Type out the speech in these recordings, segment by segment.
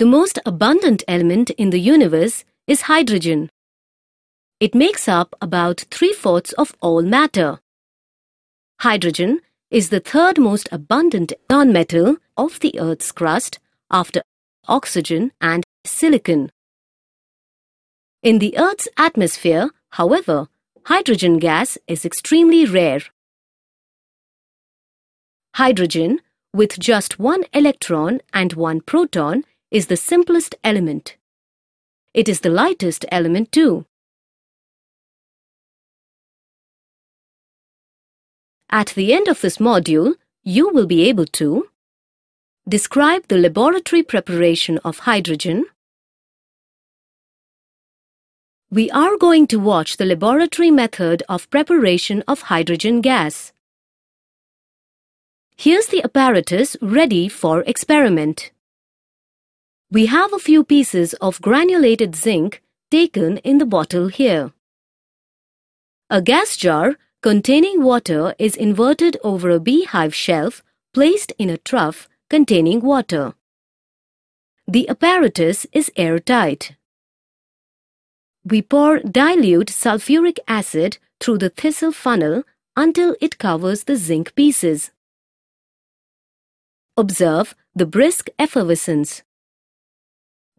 The most abundant element in the universe is hydrogen. It makes up about three-fourths of all matter. Hydrogen is the third most abundant nonmetal of the Earth's crust after oxygen and silicon. In the Earth's atmosphere, however, hydrogen gas is extremely rare. Hydrogen, with just one electron and one proton, is the simplest element. It is the lightest element too. At the end of this module, you will be able to describe the laboratory preparation of hydrogen. We are going to watch the laboratory method of preparation of hydrogen gas. Here's the apparatus ready for experiment. We have a few pieces of granulated zinc taken in the bottle here. A gas jar containing water is inverted over a beehive shelf placed in a trough containing water. The apparatus is airtight. We pour dilute sulfuric acid through the thistle funnel until it covers the zinc pieces. Observe the brisk effervescence.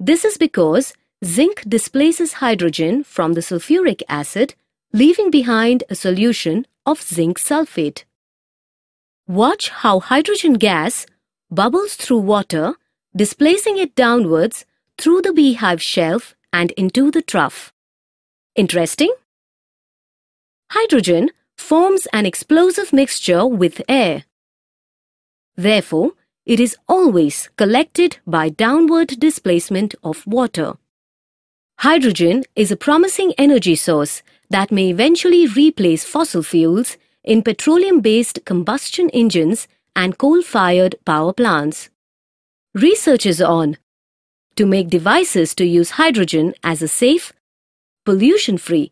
This is because zinc displaces hydrogen from the sulfuric acid, leaving behind a solution of zinc sulfate. Watch how hydrogen gas bubbles through water, displacing it downwards through the beehive shelf and into the trough. Interesting? Hydrogen forms an explosive mixture with air. Therefore, it is always collected by downward displacement of water. Hydrogen is a promising energy source that may eventually replace fossil fuels in petroleum-based combustion engines and coal-fired power plants. Research is on to make devices to use hydrogen as a safe, pollution-free,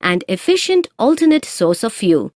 and efficient alternate source of fuel.